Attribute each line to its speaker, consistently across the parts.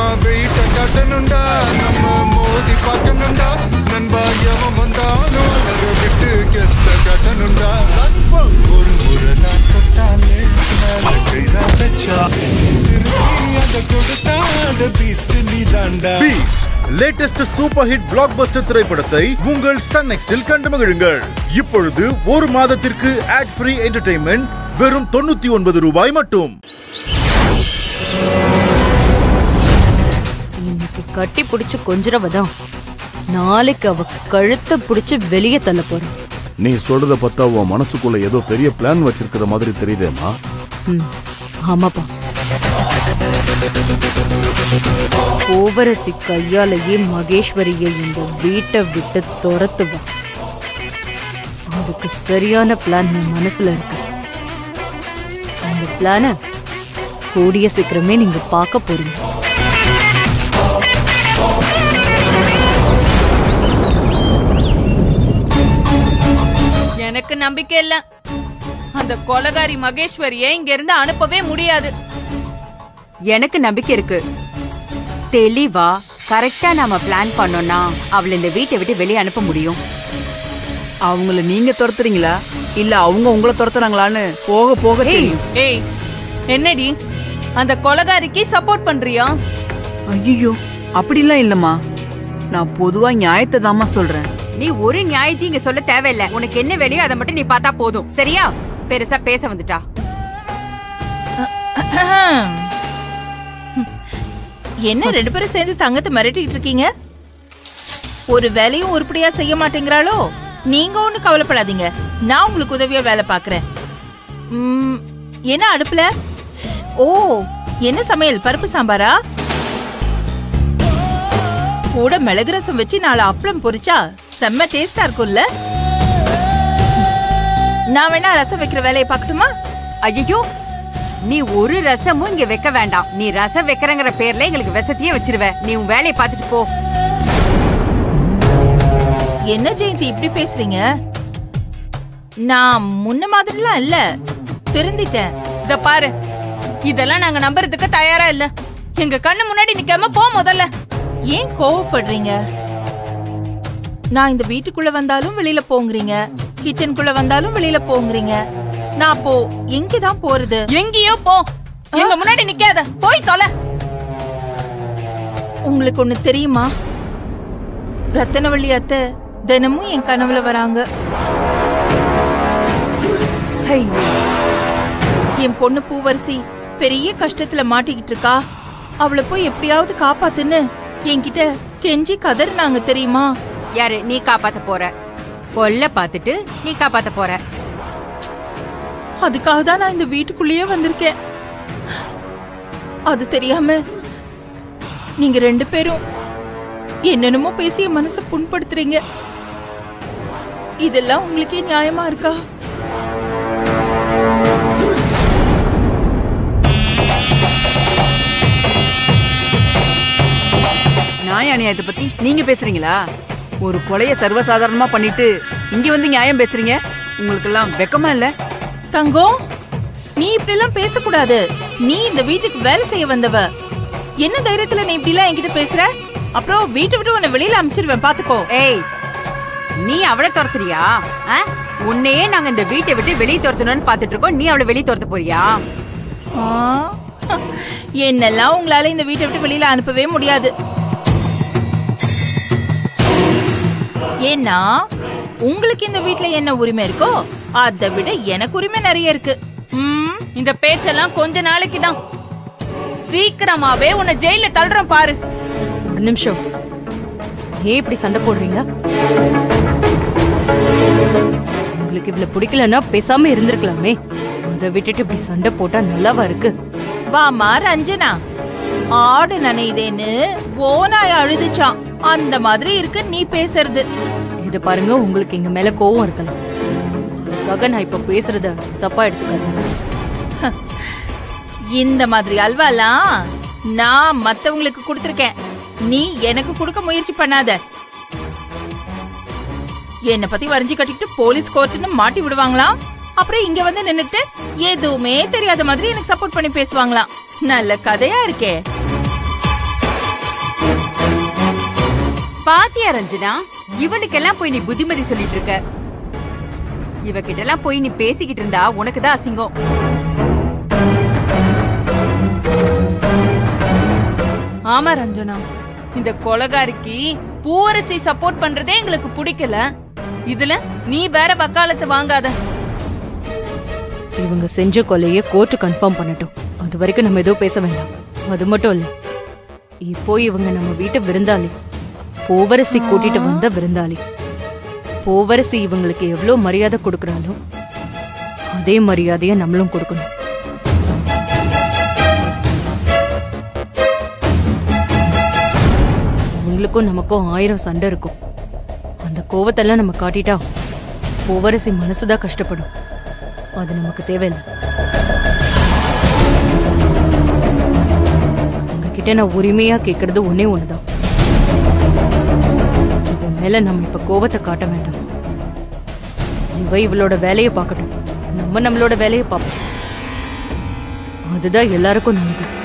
Speaker 1: சும்மா வெயிட்ட காட்டணுண்டா நம்ம மோதி பார்க்கணுண்டா. நண்பா எவன் வந்தாலும் அலற விட்டு கெத்த காட்டணுண்டா ஒரு முறை நான் தொட்டாலே மேல கைதான் வச்சா திருப்பி அதை கொடுத்தா அந்த பீஸ்ட் நீ தாண்டா
Speaker 2: beast latest super hit blockbuster திரைப்படத்தை உங்கள் சன் நெக்ஸ்டில் கண்டு மகிழுங்கள். இப்பொழுது ஒரு மாதத்திற்கு ஆட் ஃப்ரீ என்டர்டைன்மெண்ட் வெறும் தொண்ணூத்தி ஒன்பது ரூபாய் மட்டும்.
Speaker 3: கட்டி பிடிச்சு கொஞ்சிரவதான் நாளைக்கு அவ கழுத்தை பிடிச்சு வெளியே தள்ள போறேன்
Speaker 4: நீ சொல்றத பார்த்தா உன் மனசுக்குள்ள ஏதோ பெரிய பிளான் வச்சிருக்கிற மாதிரி தெரியுதேம்மா.
Speaker 3: ஆமாப்பா. கோவரசி கையாலேயே மகேஸ்வரியை இந்த வீட்டை விட்டு துரத்துவா. அதுக்கு சரியான பிளான் என் மனசுல இருக்கு. அந்த பிளான கூடிய சீக்கிரமே நீங்க பார்க்க போறீங்க.
Speaker 5: நம்பிக்கை இல்ல அந்த கொலகாரி மகேஸ்வரியை இங்க இருந்து அனுப்பவே முடியாது.
Speaker 6: எனக்கு நம்பிக்கை இருக்கு. தெளிவா கரெக்டா நாம பிளான் பண்ணோம்னா அவளை இந்த வீட்டை விட்டு வெளியே அனுப்ப முடியும்.
Speaker 7: அவங்கள நீங்க துரத்துறீங்களா? இல்ல அவங்க உங்களை துரத்துறாங்களான்னு போக போக
Speaker 5: ஏய்!
Speaker 7: தெரியும்.
Speaker 5: ஏய் என்னடி? அந்த கொலகாரிக்கு சப்போர்ட் பண்றியா?
Speaker 7: ஐயோ அப்படிலாம் இல்லம்மா. நான் பொதுவா நியாயத்தை தாம்மா சொல்றேன்.
Speaker 6: நீ ஒரு நியாயத்தையும் இங்க சொல்ல தேவையில்ல. உனக்கு என்ன வேலையோ அதை மட்டும் நீ பார்த்தா போதும். சரியா? பெருசா பேச வந்துட்டா.
Speaker 8: என்ன ரெண்டு பேரும் சேர்ந்து தங்கத்தை மிரட்டிட்டு இருக்கீங்க? ஒரு வேலையும் உருப்படியா செய்ய மாட்டேங்கிறாளோ? நீங்க ஒண்ணு கவலைப்படாதீங்க. நான் உங்களுக்கு உதவியா வேலை பாக்குறேன் ம், என்ன அடுப்புல? ஓ என்ன சமையல்? பருப்பு சாம்பாரா? கூட மிளகு ரசம் வச்சு நாலு அப்பளம் பொரிச்சா செம்ம டேஸ்டா இருக்கும்ல. நான் வேணா ரசம் வைக்கிற வேலையை பார்க்கட்டுமா?
Speaker 6: ஐயோ நீ ஒரு ரசமும் இங்க வைக்க வேண்டாம். நீ ரசம் வைக்கிறங்கிற பேர்ல எங்களுக்கு விஷத்தையே வச்சிருவ. நீ உன் வேலையை பார்த்துட்டு போ.
Speaker 8: என்ன ஜெயந்தி இப்படி பேசுறீங்க? நான் முன்ன மாதிரிலாம் இல்ல. திருந்திட்டேன்
Speaker 5: இத பாரு. இதெல்லாம் நாங்க நம்புறதுக்கு தயாரா இல்ல. எங்க கண்ணு முன்னாடி நிக்காம போ முதல்ல.
Speaker 8: ஏன் கோவப்படுறீங்க? நான் இந்த வீட்டுக்குள்ள வந்தாலும் வெளியில போங்கறீங்க. கிச்சனுக்குள்ள வந்தாலும் வெளியில போங்கறீங்க. நான் அப்போ எங்கதான் போறது?
Speaker 5: எங்கேயோ போ. எங்க முன்னாடி நிக்காத. போய் தொலை.
Speaker 8: உங்களுக்கு ஒண்ணு தெரியுமா? ரத்தனவள்ளி அத்தை தினமும் என் கனவுல வராங்க. ஐயோ, என் பொண்ணு பூவரசி பெரிய கஷ்டத்துல மாட்டிக்கிட்டு இருக்கா. அவளை போய் எப்படியாவது காப்பாத்துன்னு என்கிட்ட கெஞ்சி கதறினாங்க தெரியுமா?
Speaker 6: யாரு நீ காப்பாத்த போற. கொல்ல பார்த்துட்டு நீ காப்பாத்த போற.
Speaker 8: அதுக்காக தான் நான் இந்த வீட்டுக்குள்ளேயே வந்திருக்கேன். அது தெரியாம நீங்க ரெண்டு பேரும் என்னென்னமோ பேசி என் மனசை புண்படுத்துறீங்க. இதெல்லாம் உங்களுக்கே நியாயமா இருக்கா?
Speaker 7: நியாய அநியாயத்தை பத்தி நீங்க பேசுறீங்களா? ஒரு கொலைய சர்வசாதாரணமா பண்ணிட்டு இங்க வந்து நியாயம் பேசுறீங்க? உங்களுக்கெல்லாம் வெக்கமா இல்ல?
Speaker 8: தங்கம் நீ இப்படி எல்லாம் பேசக்கூடாது. நீ இந்த வீட்டுக்கு வேலை செய்ய வந்தவ. என்ன தைரியத்துல நீ இப்படி எல்லாம் என்கிட்ட பேசுற? அப்புறம் வீட்டை விட்டு உன்னை வெளியில அனுப்பிச்சிருவேன் பாத்துக்கோ.
Speaker 6: ஏய் நீ அவளை துரத்துறியா? உன்னையே நாங்க இந்த வீட்டை விட்டு வெளியே துரத்தணும்னு பாத்துட்டு இருக்கோம். நீ அவளை வெளியே துரத்த போறியா?
Speaker 8: என்னெல்லாம் உங்களால இந்த வீட்டை விட்டு வெளியில அனுப்பவே முடியாது. ஏன்னா உங்களுக்கு இந்த வீட்ல என்ன உரிமை இருக்கோ அதை விட எனக்கு உரிமை நிறைய இருக்கு. ம்,
Speaker 5: இந்த பேச்செல்லாம் கொஞ்ச நாளைக்கு தான். சீக்கிரமாவே உன்னை ஜெயில தள்ளுறேன் பாரு.
Speaker 3: ஒரு நிமிஷம். ஏன் இப்படி சண்டை போடுறீங்க? உங்களுக்கு இவ்வளவு பிடிக்கலன்னா பேசாம இருந்திருக்கலாமே. அதை விட்டுட்டு இப்படி சண்டை போட்டா நல்லாவா இருக்கு?
Speaker 8: வாமா ரஞ்சனா ஆடு நனையுதேன்னு ஓனாய் அழுதுச்சான் அந்த மாதிரி இருக்கு நீ பேசுறது.
Speaker 3: இது பாருங்க உங்களுக்கு எங்க மேல கோவம் இருக்கலாம் அதுக்காக நான் இப்ப பேசுறத தப்பா எடுத்துக்காதீங்க.
Speaker 8: இந்த மாதிரி அல்வாலாம் நான் மத்தவங்களுக்கு கொடுத்திருக்கேன். நீ எனக்கு கொடுக்க முயற்சி பண்ணாத. என்ன பத்தி வரைஞ்சி கட்டிக்கிட்டு போலீஸ் கோர்ட்னு மாட்டி விடுவாங்களாம் அப்புறம் இங்க வந்து நின்னுட்டு எதுவுமே தெரியாத மாதிரி எனக்கு சப்போர்ட் பண்ணி பேசுவாங்களாம் நல்ல கதையா இருக்கே.
Speaker 6: பாத்தியா ரஞ்சனா இவனுக்கெல்லாம் போய் நீ புத்திமதி சொல்லிட்டு இருக்க இவகிட்ட எல்லாம் போய் நீ பேசிக்கிட்டு இருந்தா உனக்கு தான் அசிங்கம்.
Speaker 5: ஆமா ரஞ்சனா இந்த கொலகாரிக்கு பூவரசி சப்போர்ட் பண்றதே எங்களுக்கு பிடிக்கல. இதுல நீ வேற வக்காலத்து வாங்காத.
Speaker 3: இவங்க செஞ்ச கொலையை கோர்ட்டு கன்ஃபார்ம் பண்ணட்டும். அது வரைக்கும் நம்ம எதுவும் பேச வேண்டாம். அது மட்டும் இல்ல இப்போ இவங்க நம்ம வீட்டு விருந்தாளி. பூவரசி கூட்டிட்டு வந்த விருந்தாளி. பூவரசி இவங்களுக்கு எவ்வளவு மரியாதை கொடுக்குறாலோ அதே மரியாதையை நம்மளும் கொடுக்கணும். உங்களுக்கும் நமக்கும் ஆயிரம் சண்டை இருக்கும். அந்த கோவத்தெல்லாம் நம்ம காட்டிட்டா பூவரசி மனசுதான் கஷ்டப்படும். அது நமக்கு தேவையில்லை. உங்ககிட்ட நான் உரிமையா கேட்கறது ஒன்னே ஒண்ணுதான். மேல நம்ம இப்ப கோவத்தை காட்ட வேண்டாம். இவ இவளோட வேலையை பார்க்கட்டும். நம்ம நம்மளோட வேலையை பார்ப்போம். அதுதான் எல்லாருக்கும் நல்லது.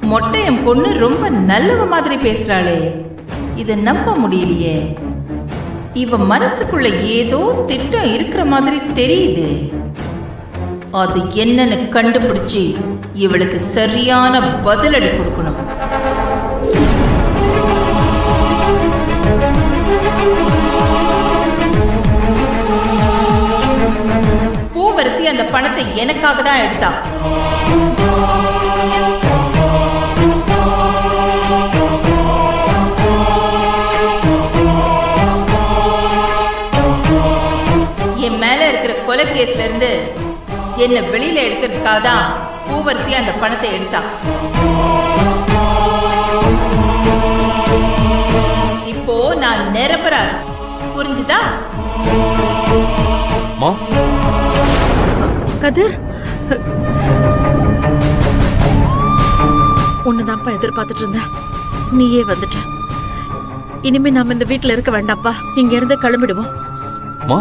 Speaker 8: மொட்டை என் பொண்ணு ரொம்ப நல்லவ மாதிரி பேசுறாளே. இதை நம்ப முடியலையே. இவ மனசுக்குள்ள ஏதோ திட்டம் இருக்கிற மாதிரி தெரியுது. அது என்னன்னு கண்டுபிடிச்சு இவளுக்கு சரியான பதிலடி கொடுக்கணும். பூவரசி அந்த பணத்தை எனக்காக தான் எடுத்தா. இருக்கிற கொலை கேஸ்ல இருந்து என்ன வெளியில எடுக்கிறதுக்காக தான் பூவரசி அந்த பணத்தை எடுத்தா. இப்போ நான் நிரபராது புரிஞ்சுதா?
Speaker 9: கதிர்? உன்னதான்ப்பா எதிர்பார்த்துட்டு இருந்தேன். நீயே வந்துட்ட. இனிமே நாம இந்த வீட்ல இருக்க வேண்டாம்ப்பா. இங்க இருந்து கிளம்பிடுவோம்.
Speaker 1: மா?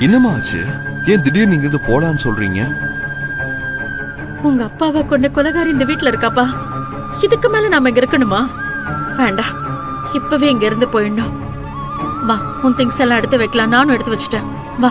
Speaker 1: என்னம்மா ஆச்சு? ஏன் திடீர்னு நீங்க இருந்து போடான்னு சொல்றீங்க?
Speaker 9: உங்க அப்பாவை கொண்ட கொலகாரி இந்த வீட்ல இருக்காப்பா? இதுக்கு மேல நாம இங்க இருக்கணுமா? வேண்டாம் இப்பவே இங்க இருந்து போயிடணும். வா உன் திங்ஸ் எல்லாம் எடுத்து வைக்கலாம். நானும் எடுத்து வச்சிட்டேன். வா.